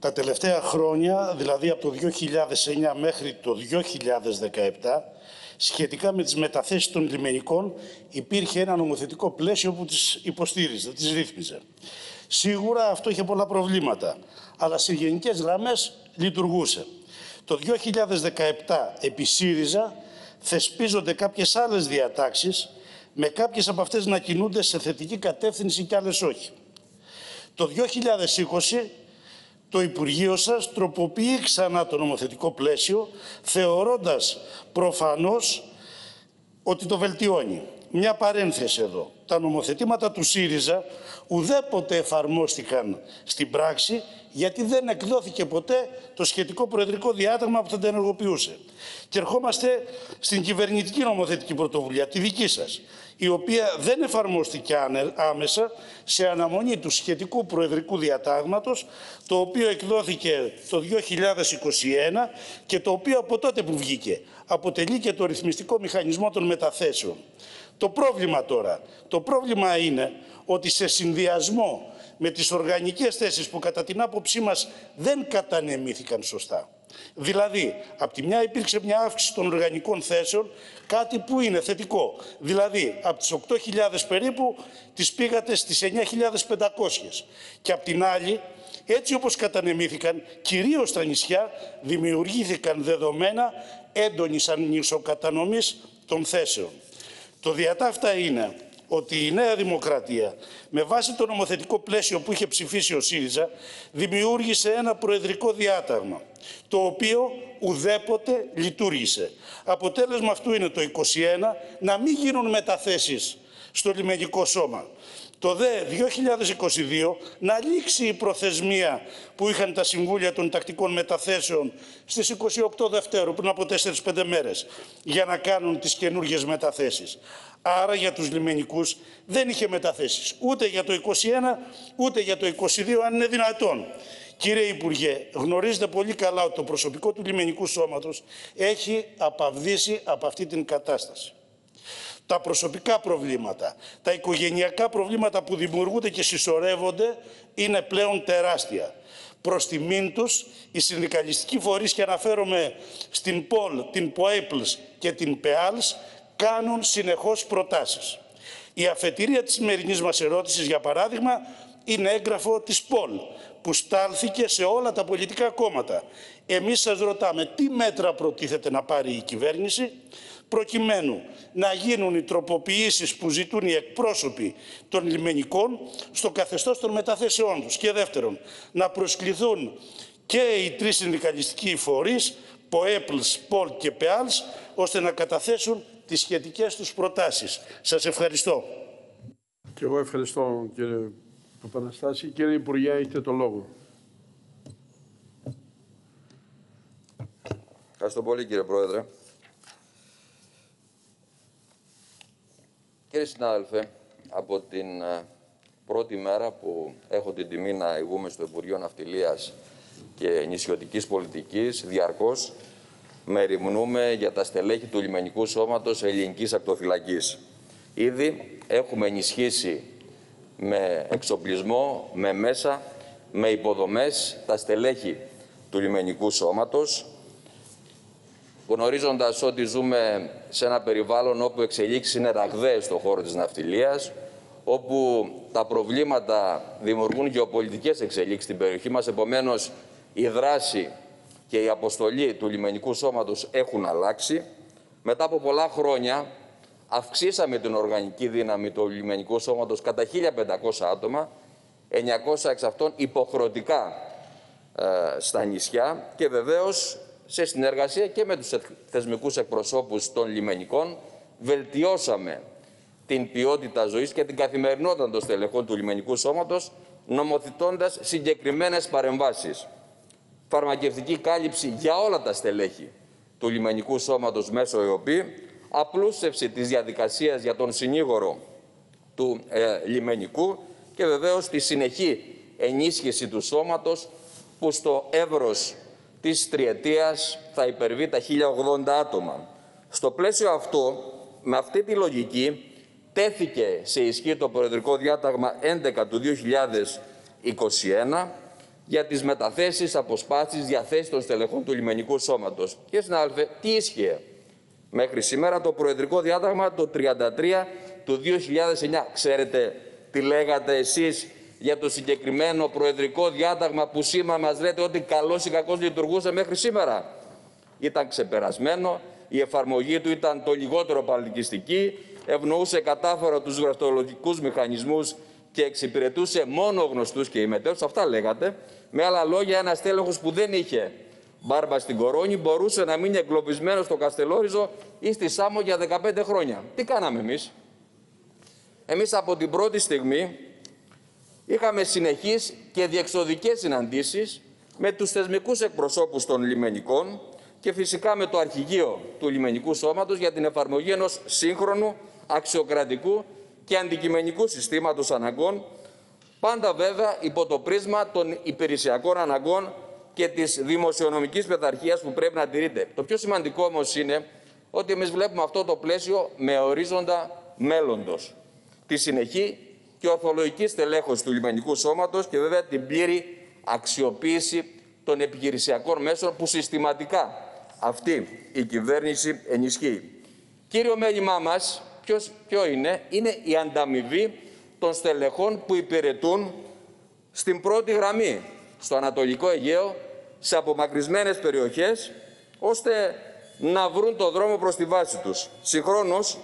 Τα τελευταία χρόνια, δηλαδή από το 2009 μέχρι το 2017, σχετικά με τις μεταθέσεις των λιμενικών υπήρχε ένα νομοθετικό πλαίσιο που τις υποστήριζε, τις ρύθμιζε. Σίγουρα αυτό είχε πολλά προβλήματα, αλλά σε γενικές γραμμές λειτουργούσε. Το 2017 επί ΣΥΡΙΖΑ θεσπίζονται κάποιες άλλες διατάξεις, με κάποιες από αυτές να κινούνται σε θετική κατεύθυνση και άλλες όχι. Το 2020 το Υπουργείο σας τροποποιεί ξανά το νομοθετικό πλαίσιο, θεωρώντας προφανώς ότι το βελτιώνει. Μια παρένθεση εδώ. Τα νομοθετήματα του ΣΥΡΙΖΑ ουδέποτε εφαρμόστηκαν στην πράξη γιατί δεν εκδόθηκε ποτέ το σχετικό προεδρικό διάταγμα που θα τα ενεργοποιούσε. Και ερχόμαστε στην κυβερνητική νομοθετική πρωτοβουλία, τη δική σας, η οποία δεν εφαρμόστηκε άμεσα σε αναμονή του σχετικού προεδρικού διατάγματος, το οποίο εκδόθηκε το 2021 και το οποίο από τότε που βγήκε αποτελεί και το ρυθμιστικό μηχανισμό των μεταθέσεων. Το πρόβλημα τώρα, το πρόβλημα είναι ότι σε συνδυασμό με τις οργανικές θέσεις που κατά την άποψή μας δεν κατανεμήθηκαν σωστά. Δηλαδή, από τη μια υπήρξε μια αύξηση των οργανικών θέσεων, κάτι που είναι θετικό. Δηλαδή, από τις 8.000 περίπου, τις πήγατε στις 9.500. Και από την άλλη, έτσι όπως κατανεμήθηκαν, κυρίως στα νησιά, δημιουργήθηκαν δεδομένα έντονης ανισοκατανομής των θέσεων. Το διατάφτα είναι ότι η Νέα Δημοκρατία, με βάση το νομοθετικό πλαίσιο που είχε ψηφίσει ο ΣΥΡΙΖΑ, δημιούργησε ένα προεδρικό διάταγμα, το οποίο ουδέποτε λειτουργήσε. Αποτέλεσμα αυτού είναι το 2021 να μην γίνουν μεταθέσεις στο λιμενικό σώμα το ΔΕ 2022 να λήξει η προθεσμία που είχαν τα Συμβούλια των Τακτικών Μεταθέσεων στις 28 Δευτέρου, πριν από 4-5 μέρες, για να κάνουν τις καινούργιες μεταθέσεις. Άρα για τους λιμενικούς δεν είχε μεταθέσεις, ούτε για το 21, ούτε για το 22, αν είναι δυνατόν. Κύριε Υπουργέ, γνωρίζετε πολύ καλά ότι το προσωπικό του λιμενικού σώματος έχει απαυδίσει από αυτή την κατάσταση τα προσωπικά προβλήματα, τα οικογενειακά προβλήματα που δημιουργούνται και συσσωρεύονται είναι πλέον τεράστια. Προς τιμήν τους, οι συνδικαλιστικοί φορείς και αναφέρομαι στην ΠΟΛ, την ΠΟΕΠΛΣ και την ΠΕΑΛΣ κάνουν συνεχώς προτάσεις. Η αφετηρία της σημερινής μας ερώτησης, για παράδειγμα, είναι έγγραφο της ΠΟΛ, που στάλθηκε σε όλα τα πολιτικά κόμματα. Εμείς σας ρωτάμε τι μέτρα προτίθεται να πάρει η κυβέρνηση, προκειμένου να γίνουν οι τροποποιήσεις που ζητούν οι εκπρόσωποι των λιμενικών στο καθεστώς των μεταθέσεών τους. Και δεύτερον, να προσκληθούν και οι τρεις συνδικαλιστικοί φορείς, ΠΟΕΠΛΣ, ΠΟΛ και ΠΕΑΛΣ, ώστε να καταθέσουν τις σχετικές τους προτάσεις. Σας ευχαριστώ. Και εγώ ευχαριστώ κύριε Παπαναστάση. Κύριε Υπουργέ, έχετε το λόγο. Ευχαριστώ πολύ κύριε Πρόεδρε. Κύριε συνάδελφε, από την ε, πρώτη μέρα που έχω την τιμή να ηγούμε στο Υπουργείο Ναυτιλίας και Νησιωτικής Πολιτικής, διαρκώς μεριμνούμε για τα στελέχη του λιμενικού σώματος ελληνικής ακτοφυλακής. Ήδη έχουμε ενισχύσει με εξοπλισμό, με μέσα, με υποδομές τα στελέχη του λιμενικού σώματος, γνωρίζοντας ότι ζούμε σε ένα περιβάλλον όπου εξελίξεις είναι ραγδαίες στον χώρο της ναυτιλίας, όπου τα προβλήματα δημιουργούν γεωπολιτικές εξελίξεις στην περιοχή μας, επομένως η δράση και η αποστολή του λιμενικού σώματος έχουν αλλάξει. Μετά από πολλά χρόνια αυξήσαμε την οργανική δύναμη του λιμενικού σώματος κατά 1.500 άτομα, 900 εξ αυτών υποχρεωτικά ε, στα νησιά και βεβαίως σε συνεργασία και με τους θεσμικούς εκπροσώπους των λιμενικών βελτιώσαμε την ποιότητα ζωής και την καθημερινότητα των στελεχών του λιμενικού σώματος νομοθετώντας συγκεκριμένες παρεμβάσεις. Φαρμακευτική κάλυψη για όλα τα στελέχη του λιμενικού σώματος μέσω ΕΟΠΗ, απλούστευση της διαδικασίας για τον συνήγορο του ε, λιμενικού και βεβαίως τη συνεχή ενίσχυση του σώματος που στο εύρος της τριετίας θα υπερβεί τα 1080 άτομα. Στο πλαίσιο αυτό, με αυτή τη λογική, τέθηκε σε ισχύ το Προεδρικό Διάταγμα 11 του 2021 για τις μεταθέσεις, αποσπάσεις, διαθέσεις των στελεχών του λιμενικού σώματος. Και συνάδελφε, τι ίσχυε; Μέχρι σήμερα το Προεδρικό Διάταγμα το 33 του 2009. Ξέρετε τι λέγατε εσείς; Για το συγκεκριμένο Προεδρικό Διάταγμα που σήμερα μας λέτε ότι καλώς ή κακώς λειτουργούσε μέχρι σήμερα. Ήταν ξεπερασμένο, η εφαρμογή του ήταν το λιγότερο παλικιστική, ευνοούσε κατάφορα τους γραφτολογικούς μηχανισμούς και εξυπηρετούσε μόνο γνωστούς και ημετέρους. Αυτά λέγατε. Με άλλα λόγια, ένας τέλεχος που δεν είχε μπάρμπα στην κορώνη μπορούσε να μείνει εγκλωβισμένος στο Καστελόριζο ή στη Σάμο για 15 χρόνια. Τι κάναμε εμείς; Εμείς από την πρώτη στιγμή είχαμε συνεχείς και διεξοδικές συναντήσεις με τους θεσμικούς εκπροσώπους των λιμενικών και φυσικά με το αρχηγείο του λιμενικού σώματος για την εφαρμογή ενός σύγχρονου, αξιοκρατικού και αντικειμενικού συστήματος αναγκών, πάντα βέβαια υπό το πρίσμα των υπηρεσιακών αναγκών και της δημοσιονομικής πειθαρχίας που πρέπει να τηρείται. Το πιο σημαντικό όμως είναι ότι εμείς βλέπουμε αυτό το πλαίσιο με ορίζοντα μέλλοντος. Τη συνεχή και ορθολογική στελέχωση του λιμενικού σώματος και βέβαια την πλήρη αξιοποίηση των επιχειρησιακών μέσων που συστηματικά αυτή η κυβέρνηση ενισχύει. Κύριο μέλημά μας, ποιος, ποιο είναι, είναι η ανταμοιβή των στελεχών που υπηρετούν στην πρώτη γραμμή, στο Ανατολικό Αιγαίο, σε απομακρυσμένες περιοχές, ώστε να βρουν το δρόμο προς τη βάση τους. Συγχρόνως,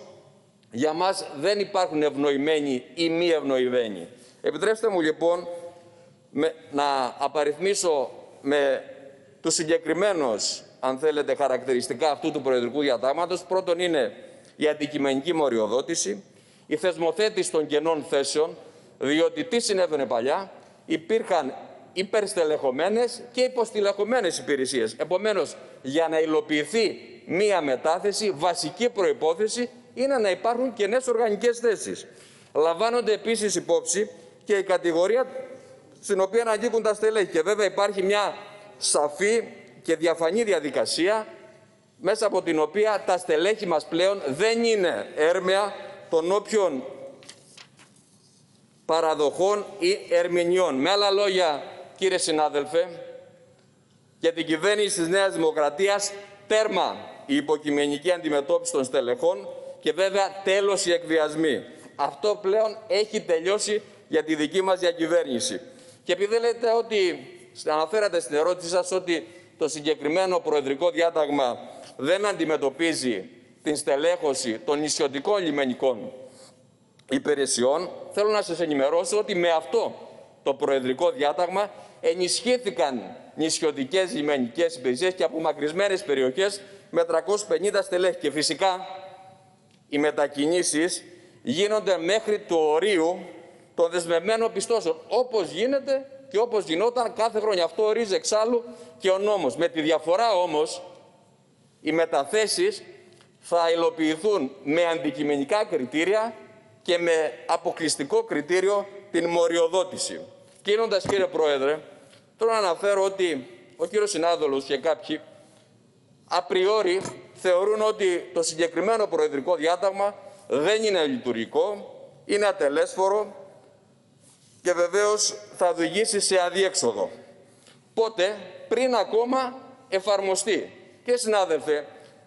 για μας δεν υπάρχουν ευνοημένοι ή μη ευνοημένοι. Επιτρέψτε μου λοιπόν με, να απαριθμίσω με τους συγκεκριμένους, αν θέλετε, χαρακτηριστικά αυτού του Προεδρικού Διατάγματος. Πρώτον είναι η αντικειμενική μοριοδότηση, η θεσμοθέτηση των κενών θέσεων, διότι τι συνέβαινε παλιά, υπήρχαν υπερστελεχωμένες και υποστηλεχωμένες υπηρεσίες. Επομένως, για να υλοποιηθεί μία μετάθεση, βασική προϋπόθεση είναι να υπάρχουν και νέες οργανικές θέσεις. Λαμβάνονται επίσης υπόψη και η κατηγορία στην οποία αναγγείλουν τα στελέχη. Και βέβαια υπάρχει μια σαφή και διαφανή διαδικασία μέσα από την οποία τα στελέχη μας πλέον δεν είναι έρμεα των όποιων παραδοχών ή ερμηνεών. Με άλλα λόγια, κύριε συνάδελφε, για την κυβέρνηση της Νέας Δημοκρατίας τέρμα η υποκειμενική αντιμετώπιση των στελεχών και βέβαια τέλος οι εκβιασμοί. Αυτό πλέον έχει τελειώσει για τη δική μας διακυβέρνηση. Και επειδή λέτε ότι, αναφέρατε στην ερώτησή σας ότι το συγκεκριμένο προεδρικό διάταγμα δεν αντιμετωπίζει την στελέχωση των νησιωτικών λιμενικών υπηρεσιών, θέλω να σας ενημερώσω ότι με αυτό το προεδρικό διάταγμα ενισχύθηκαν νησιωτικές λιμενικές υπηρεσίες και απομακρυσμένες περιοχές με 350 στελέχη. Και φυσικά οι μετακινήσεις γίνονται μέχρι το ορίου των δεσμευμένων πιστώσεων, όπως γίνεται και όπως γινόταν κάθε χρόνια. Αυτό ορίζει εξάλλου και ο νόμος. Με τη διαφορά όμως, οι μεταθέσεις θα υλοποιηθούν με αντικειμενικά κριτήρια και με αποκλειστικό κριτήριο την μοριοδότηση. Κλείνοντας κύριε Πρόεδρε, θέλω να αναφέρω ότι ο κύριος συνάδελφος και κάποιοι απριόρι θεωρούν ότι το συγκεκριμένο προεδρικό διάταγμα δεν είναι λειτουργικό, είναι ατελέσφορο και βεβαίως θα οδηγήσει σε αδίέξοδο. Πότε, πριν ακόμα εφαρμοστεί. Και συνάδελφε,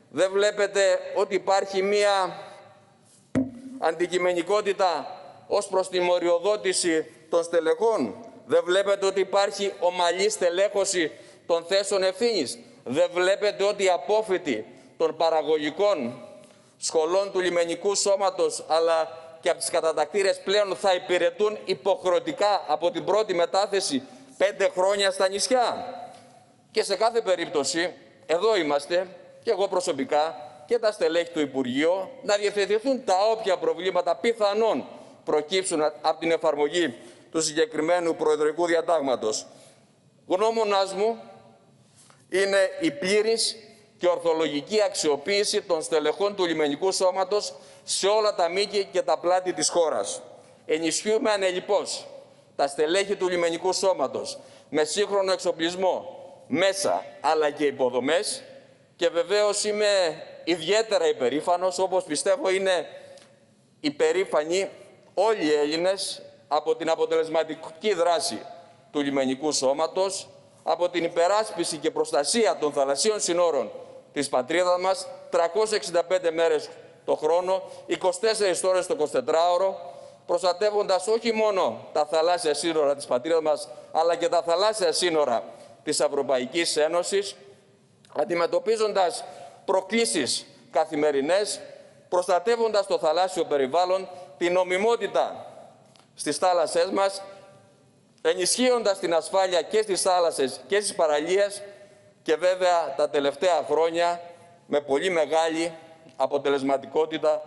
δεν βλέπετε ότι υπάρχει μία αντικειμενικότητα ως προς τη μοριοδότηση των στελεχών; Δεν βλέπετε ότι υπάρχει ομαλή στελέχωση των θέσεων ευθύνης; Δεν βλέπετε ότι οι απόφοιτοι των παραγωγικών σχολών του λιμενικού σώματος αλλά και από τις κατατακτήρες πλέον θα υπηρετούν υποχρεωτικά από την πρώτη μετάθεση πέντε χρόνια στα νησιά. Και σε κάθε περίπτωση, εδώ είμαστε και εγώ προσωπικά και τα στελέχη του Υπουργείου να διευθετηθούν τα όποια προβλήματα πιθανόν προκύψουν από την εφαρμογή του συγκεκριμένου προεδρικού διατάγματος. Γνώμονας μου είναι η πλήρης και ορθολογική αξιοποίηση των στελεχών του λιμενικού σώματος σε όλα τα μήκη και τα πλάτη της χώρας. Ενισχύουμε ανελιπώς τα στελέχη του λιμενικού σώματος με σύγχρονο εξοπλισμό, μέσα αλλά και υποδομές και βεβαίως είμαι ιδιαίτερα υπερήφανος όπως πιστεύω είναι υπερήφανοι όλοι οι Έλληνες από την αποτελεσματική δράση του λιμενικού σώματος, από την υπεράσπιση και προστασία των θαλασσίων συνόρων της πατρίδας μας, 365 μέρες το χρόνο, 24 ώρες το 24ωρο, προστατεύοντας όχι μόνο τα θαλάσσια σύνορα της πατρίδας μας, αλλά και τα θαλάσσια σύνορα της Ευρωπαϊκής Ένωσης, αντιμετωπίζοντας προκλήσεις καθημερινές, προστατεύοντας το θαλάσσιο περιβάλλον, την νομιμότητα στις θάλασσές μας, ενισχύοντας την ασφάλεια και στις θάλασσες και στις παραλίες και βέβαια τα τελευταία χρόνια με πολύ μεγάλη αποτελεσματικότητα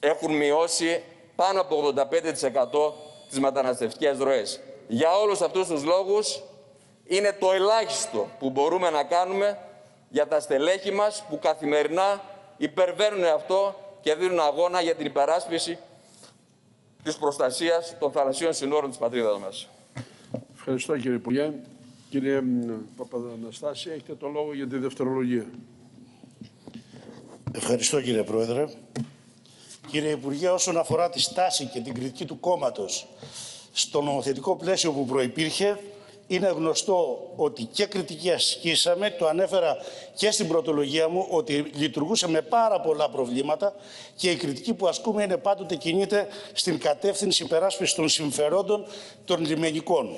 έχουν μειώσει πάνω από 85% τις μεταναστευτικές ροές. Για όλους αυτούς τους λόγους είναι το ελάχιστο που μπορούμε να κάνουμε για τα στελέχη μας που καθημερινά υπερβαίνουν αυτό και δίνουν αγώνα για την υπεράσπιση της προστασίας των θαλασσίων συνόρων της πατρίδας μας. Ευχαριστώ κύριε Υπουργέ. Κύριε Παπαδαναστάση, έχετε το λόγο για τη δευτερολογία. Ευχαριστώ κύριε Πρόεδρε. Κύριε Υπουργέ, όσον αφορά τη στάση και την κριτική του κόμματος στο νομοθετικό πλαίσιο που προϋπήρχε, είναι γνωστό ότι και κριτική ασκήσαμε, το ανέφερα και στην πρωτολογία μου, ότι λειτουργούσε με πάρα πολλά προβλήματα και η κριτική που ασκούμε είναι πάντοτε κινείται στην κατεύθυνση υπεράσπισης των συμφερόντων των λιμενικών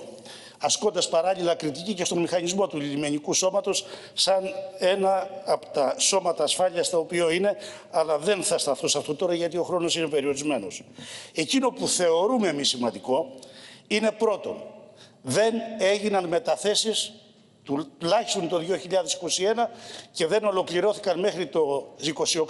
ασκώντας παράλληλα κριτική και στον μηχανισμό του λιμενικού σώματος σαν ένα από τα σώματα ασφάλειας τα οποία είναι, αλλά δεν θα σταθώ σε αυτό τώρα γιατί ο χρόνος είναι περιορισμένος. Εκείνο που θεωρούμε εμείς σημαντικό είναι πρώτον, δεν έγιναν μεταθέσεις τουλάχιστον το 2021 και δεν ολοκληρώθηκαν μέχρι το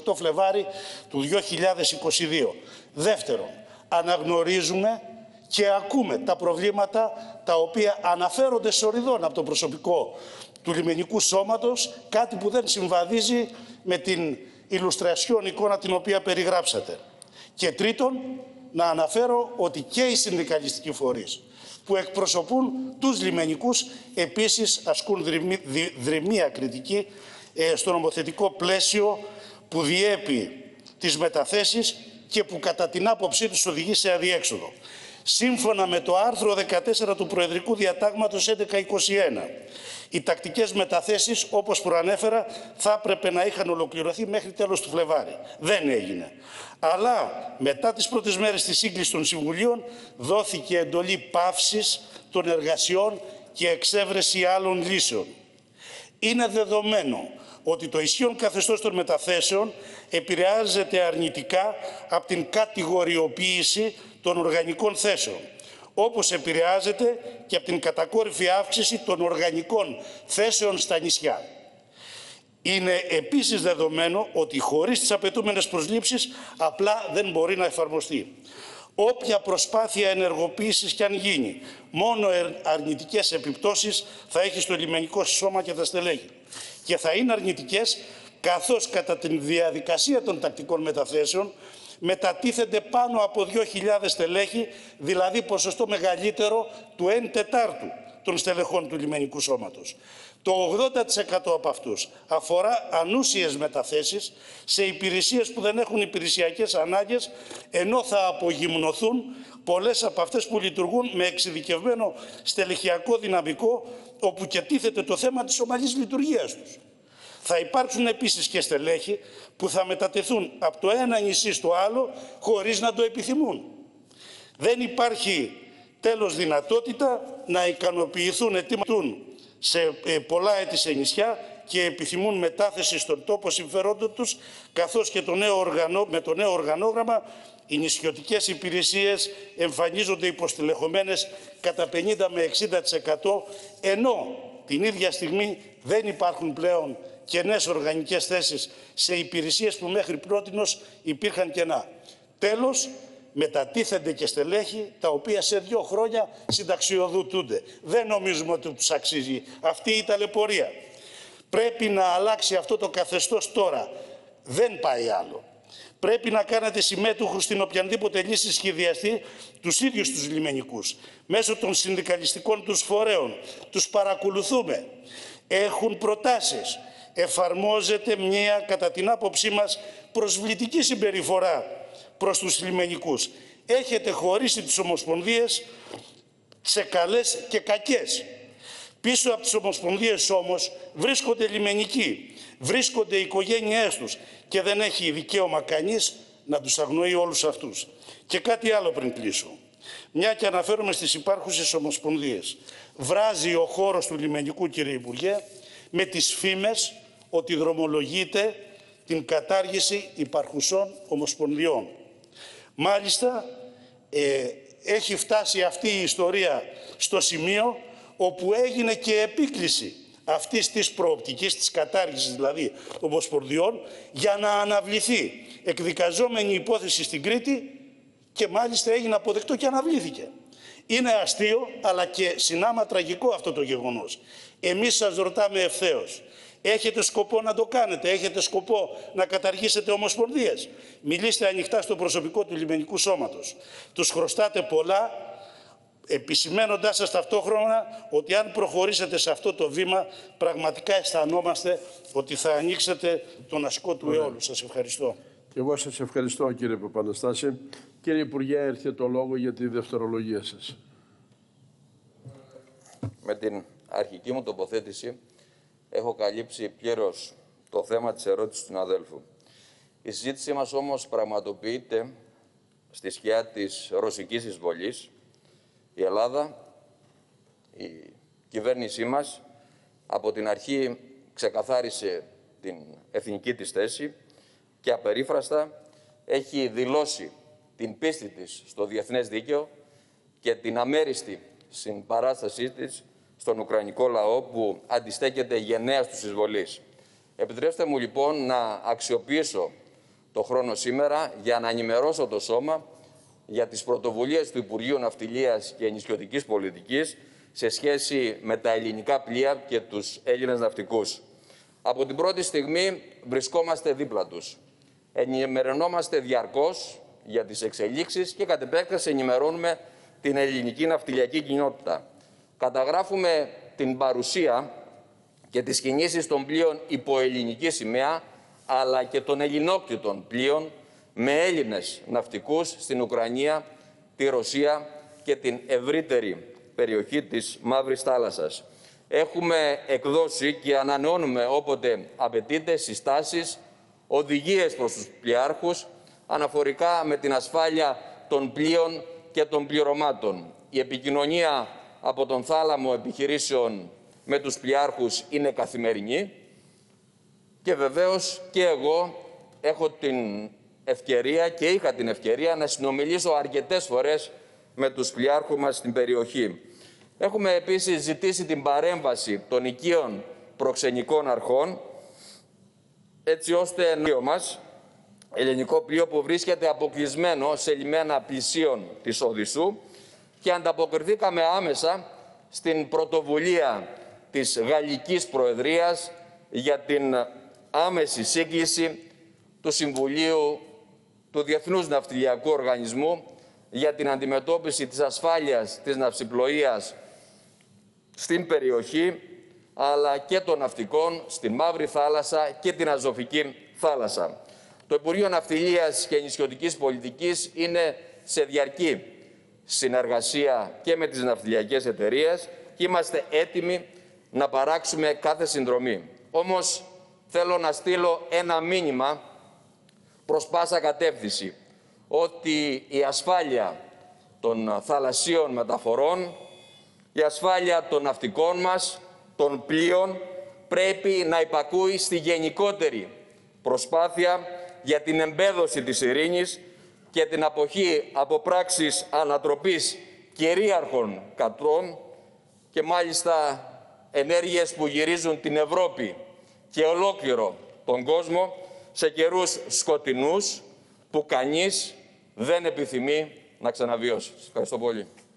28 Φλεβάρι του 2022. Δεύτερον, αναγνωρίζουμε και ακούμε τα προβλήματα τα οποία αναφέρονται σοριδών από το προσωπικό του λιμενικού σώματος, κάτι που δεν συμβαδίζει με την ηλουστρασιόν εικόνα την οποία περιγράψατε. Και τρίτον, να αναφέρω ότι και οι συνδικαλιστικοί φορείς που εκπροσωπούν τους λιμενικούς επίσης ασκούν δρυμία κριτική ε, στο νομοθετικό πλαίσιο που διέπει τις μεταθέσεις και που κατά την άποψή τους οδηγεί σε αδιέξοδο σύμφωνα με το άρθρο 14 του Προεδρικού Διατάγματος 1121. Οι τακτικές μεταθέσεις, όπως προανέφερα, θα έπρεπε να είχαν ολοκληρωθεί μέχρι τέλος του Φλεβάρι. Δεν έγινε. Αλλά μετά τις πρώτες μέρες της σύγκλησης των Συμβουλίων δόθηκε εντολή παύσης των εργασιών και εξέβρεση άλλων λύσεων. Είναι δεδομένο ότι το ισχύον καθεστώς των μεταθέσεων επηρεάζεται αρνητικά από την κατηγοριοποίηση των οργανικών θέσεων, όπως επηρεάζεται και από την κατακόρυφη αύξηση των οργανικών θέσεων στα νησιά. Είναι επίσης δεδομένο ότι χωρίς τις απαιτούμενες προσλήψεις απλά δεν μπορεί να εφαρμοστεί. Όποια προσπάθεια ενεργοποίησης και αν γίνει, μόνο αρνητικές επιπτώσεις θα έχει στο λιμενικό σώμα και τα στελέχη. Και θα είναι αρνητικές καθώς κατά τη διαδικασία των τακτικών μεταθέσεων μετατίθενται πάνω από 2.000 στελέχη, δηλαδή ποσοστό μεγαλύτερο του 1 τετάρτου των στελεχών του λιμενικού σώματος. Το 80% από αυτούς αφορά ανούσιες μεταθέσεις σε υπηρεσίες που δεν έχουν υπηρεσιακές ανάγκες, ενώ θα απογυμνοθούν πολλές από αυτές που λειτουργούν με εξειδικευμένο στελεχειακό δυναμικό, όπου και τίθεται το θέμα της ομαλής λειτουργίας τους. Θα υπάρξουν επίσης και στελέχη που θα μετατεθούν από το ένα νησί στο άλλο χωρίς να το επιθυμούν. Δεν υπάρχει τέλος δυνατότητα να ικανοποιηθούν ετοιμαστούν σε ε, πολλά έτη σε νησιά και επιθυμούν μετάθεση στον τόπο συμφερόντων τους, καθώς και το νέο οργανώ, με το νέο οργανόγραμμα οι νησιωτικές υπηρεσίες εμφανίζονται υποστηλεχωμένες κατά 50 με 60%, ενώ την ίδια στιγμή δεν υπάρχουν πλέον κενές οργανικές θέσεις σε υπηρεσίες που μέχρι πρότινος υπήρχαν κενά. Τέλος, μετατίθενται και στελέχη τα οποία σε δύο χρόνια συνταξιοδοτούνται. Δεν νομίζουμε ότι τους αξίζει αυτή η ταλαιπωρία. Πρέπει να αλλάξει αυτό το καθεστώς τώρα. Δεν πάει άλλο. Πρέπει να κάνετε συμμέτοχους στην οποιαδήποτε λύση σχεδιαστεί τους ίδιους τους λιμενικούς. Μέσω των συνδικαλιστικών τους φορέων. Τους παρακολουθούμε. Έχουν προτάσεις εφαρμόζεται μια, κατά την άποψή μας, προσβλητική συμπεριφορά προς τους λιμενικούς. Έχετε χωρίσει τις ομοσπονδίες σε καλές και κακές. Πίσω από τις ομοσπονδίες όμως βρίσκονται λιμενικοί, βρίσκονται οι οικογένειές τους και δεν έχει δικαίωμα κανείς να τους αγνοεί όλους αυτούς. Και κάτι άλλο πριν κλείσω. Μια και αναφέρομαι στις υπάρχουσες ομοσπονδίες. Βράζει ο χώρος του λιμενικού, κύριε Υπουργέ, με τις φήμες ότι δρομολογείται την κατάργηση υπαρχουσών ομοσπονδιών. Μάλιστα, ε, έχει φτάσει αυτή η ιστορία στο σημείο όπου έγινε και επίκληση αυτής της προοπτικής, της κατάργησης δηλαδή των ομοσπονδιών, για να αναβληθεί εκδικαζόμενη υπόθεση στην Κρήτη και μάλιστα έγινε αποδεκτό και αναβλήθηκε. Είναι αστείο αλλά και συνάμα τραγικό αυτό το γεγονός. Εμείς σας ρωτάμε ευθέως. Έχετε σκοπό να το κάνετε, έχετε σκοπό να καταργήσετε ομοσπονδίες. Μιλήστε ανοιχτά στο προσωπικό του λιμενικού σώματος. Τους χρωστάτε πολλά, επισημένοντάς σας ταυτόχρονα ότι αν προχωρήσετε σε αυτό το βήμα, πραγματικά αισθανόμαστε ότι θα ανοίξετε τον ασκό του αιώλου. Σας ευχαριστώ. Και εγώ σας ευχαριστώ κύριε Παπαναστάση. Κύριε Υπουργέ, έρχεται το λόγο για τη δευτερολογία σας. Με την αρχική μου τοποθέτηση έχω καλύψει πλήρως το θέμα της ερώτησης του συναδέλφου. Η συζήτησή μας όμως πραγματοποιείται στη σκιά της ρωσικής εισβολής. Η Ελλάδα, η κυβέρνησή μας, από την αρχή ξεκαθάρισε την εθνική της θέση και απερίφραστα έχει δηλώσει την πίστη της στο διεθνές δίκαιο και την αμέριστη συμπαράστασή της στον Ουκρανικό λαό που αντιστέκεται γενναίας του εισβολής. Επιτρέψτε μου λοιπόν να αξιοποιήσω το χρόνο σήμερα για να ενημερώσω το Σώμα για τις πρωτοβουλίες του Υπουργείου Ναυτιλίας και Ενισχυωτικής Πολιτικής σε σχέση με τα ελληνικά πλοία και τους Έλληνες ναυτικούς. Από την πρώτη στιγμή βρισκόμαστε δίπλα τους. Ενημερωνόμαστε διαρκώς για τις εξελίξεις και κατ' επέκταση ενημερώνουμε την ελληνική ναυτιλιακή κοινότητα. Καταγράφουμε την παρουσία και τις κινήσεις των πλοίων υπό ελληνική σημαία, αλλά και των ελληνόκτητων πλοίων με Έλληνες ναυτικούς στην Ουκρανία, τη Ρωσία και την ευρύτερη περιοχή της Μαύρης Θάλασσας. Έχουμε εκδώσει και ανανεώνουμε όποτε απαιτείται συστάσεις, οδηγίες προς τους πλοιάρχους αναφορικά με την ασφάλεια των πλοίων και των πληρωμάτων. Η επικοινωνία από τον θάλαμο επιχειρήσεων με τους πλοιάρχους είναι καθημερινή και βεβαίως και εγώ έχω την ευκαιρία και είχα την ευκαιρία να συνομιλήσω αρκετές φορές με τους πλοιάρχους μας στην περιοχή. Έχουμε επίσης ζητήσει την παρέμβαση των οικείων προξενικών αρχών έτσι ώστε να μας ελληνικό πλοίο που βρίσκεται αποκλεισμένο σε λιμένα πλησίων της Οδυσσού και ανταποκριθήκαμε άμεσα στην πρωτοβουλία της Γαλλικής Προεδρίας για την άμεση σύγκληση του Συμβουλίου του Διεθνούς Ναυτιλιακού Οργανισμού για την αντιμετώπιση της ασφάλειας της ναυσιπλοείας στην περιοχή αλλά και των ναυτικών στην Μαύρη Θάλασσα και την Αζωφική Θάλασσα. Το Υπουργείο Ναυτιλίας και Ενισχυωτικής Πολιτικής είναι σε διαρκή συνεργασία και με τις ναυτιλιακές εταιρείες και είμαστε έτοιμοι να παράξουμε κάθε συνδρομή. Όμως θέλω να στείλω ένα μήνυμα προς πάσα κατεύθυνση ότι η ασφάλεια των θαλασσίων μεταφορών, η ασφάλεια των ναυτικών μας, των πλοίων πρέπει να υπακούει στη γενικότερη προσπάθεια για την εμπέδωση της ειρήνης και την αποχή από πράξεις ανατροπής κυρίαρχων κατρών και μάλιστα ενέργειες που γυρίζουν την Ευρώπη και ολόκληρο τον κόσμο σε καιρούς σκοτεινούς που κανείς δεν επιθυμεί να ξαναβιώσει. Ευχαριστώ πολύ.